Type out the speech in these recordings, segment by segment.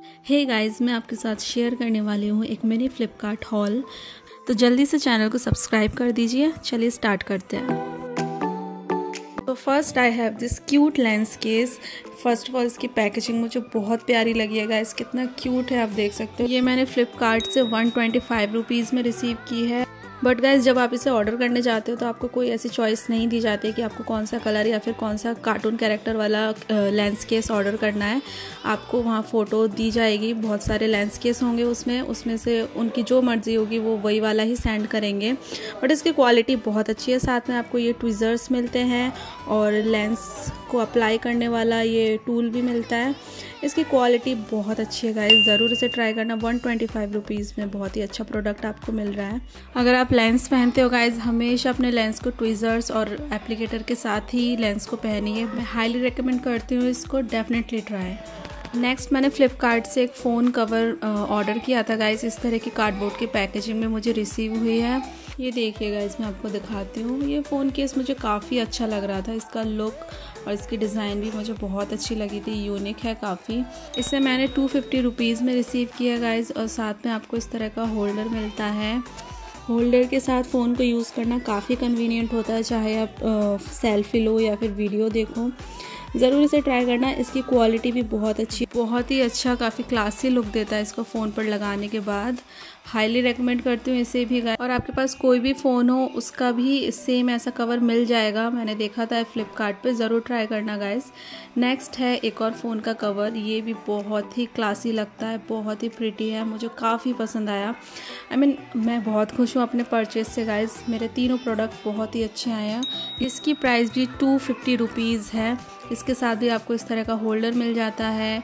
हे hey guys मैं आपके साथ शेयर करने वाली हूँ एक मिनी फ्लिपकार्ट हॉल तो जल्दी से चैनल को सब्सक्राइब कर दीजिए। चलिए स्टार्ट करते हैं। तो first I have this cute lens case first of all इसकी पैकेजिंग मुझे बहुत प्यारी लगी है गाइस कितना क्यूट है, आप देख सकते हो। ये मैंने फ्लिपकार्ट से वन ट्वेंटी में रिसीव की है। बट गाइज़ जब आप इसे ऑर्डर करने जाते हो तो आपको कोई ऐसी चॉइस नहीं दी जाती कि आपको कौन सा कलर या फिर कौन सा कार्टून कैरेक्टर वाला लेंस केस ऑर्डर करना है। आपको वहाँ फ़ोटो दी जाएगी, बहुत सारे लेंस केस होंगे उसमें। उसमें से उनकी जो मर्ज़ी होगी, वो वही वाला ही सेंड करेंगे। बट इसकी क्वालिटी बहुत अच्छी है। साथ में आपको ये ट्विज़र्स मिलते हैं और लेंस को अप्लाई करने वाला ये टूल भी मिलता है। इसकी क्वालिटी बहुत अच्छी है गाइस ज़रूर इसे ट्राई करना। वन ट्वेंटी फाइव रुपीज़ में बहुत ही अच्छा प्रोडक्ट आपको मिल रहा है। अगर आप लेंस पहनते हो गाइज़ हमेशा अपने लेंस को ट्विज़र्स और एप्लीकेटर के साथ ही लेंस को पहनिए। मैं हाईली रिकमेंड करती हूँ इसको डेफिनेटली ट्राई नेक्स्ट मैंने फ़्लिपकार्ट से एक फ़ोन कवर ऑर्डर किया था गाइज़ इस तरह की कार्डबोर्ड की पैकेजिंग में मुझे रिसीव हुई है। ये देखिए गाइज़ मैं आपको दिखाती हूँ। ये फ़ोन केस मुझे काफ़ी अच्छा लग रहा था। इसका लुक और इसकी डिज़ाइन भी मुझे बहुत अच्छी लगी थी। यूनिक है काफ़ी। इसे मैंने टू फिफ्टी रुपीज़ में रिसीव किया गाइज़ और साथ में आपको इस तरह का होल्डर मिलता है। होल्डर के साथ फ़ोन को यूज़ करना काफ़ी कन्वीनियंट होता है, चाहे आप सेल्फी लो या फिर वीडियो देखो। ज़रूर इसे ट्राई करना, इसकी क्वालिटी भी बहुत अच्छी, बहुत ही अच्छा काफ़ी क्लासी लुक देता है इसको फ़ोन पर लगाने के बाद। हाईली रेकमेंड करती हूँ इसे भी और आपके पास कोई भी फ़ोन हो उसका भी सेम ऐसा कवर मिल जाएगा। मैंने देखा था फ्लिपकार्ट ज़रूर ट्राई करना गाइस नेक्स्ट है एक और फ़ोन का कवर ये भी बहुत ही क्लासी लगता है बहुत ही प्रिटी है मुझे काफ़ी पसंद आया। आई I मीन mean, मैं बहुत खुश हूँ अपने परचेज से गाइस मेरे तीनों प्रोडक्ट बहुत ही अच्छे आए हैं। इसकी प्राइस भी टू फिफ्टी रुपीज़ है। इसके साथ भी आपको इस तरह का होल्डर मिल जाता है।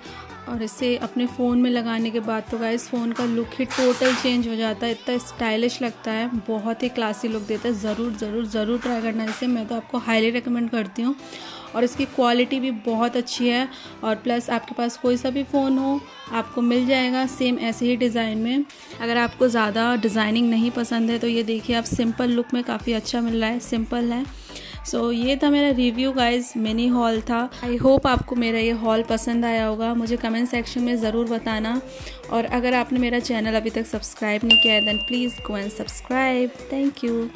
और इसे अपने फ़ोन में लगाने के बाद तो गाइस फ़ोन का लुक ही टोटल चेंज हो जाता है। इतना स्टाइलिश लगता है। बहुत ही क्लासी लुक देता है। ज़रूर ज़रूर ज़रूर ट्राई करना इसे। मैं तो आपको हाईली रिकमेंड करती हूँ। और इसकी क्वालिटी भी बहुत अच्छी है। और प्लस आपके पास कोई सा भी फ़ोन हो, आपको मिल जाएगा सेम ऐसे ही डिज़ाइन में। अगर आपको ज़्यादा डिज़ाइनिंग नहीं पसंद है तो ये देखिए आप सिंपल लुक में काफ़ी अच्छा मिल रहा है। सिंपल है। सो so, ये था मेरा रिव्यू गाइज़ मिनी हॉल था. आई होप आपको मेरा ये हॉल पसंद आया होगा. मुझे कमेंट सेक्शन में ज़रूर बताना. और अगर आपने मेरा चैनल अभी तक सब्सक्राइब नहीं किया है then please go and subscribe thank you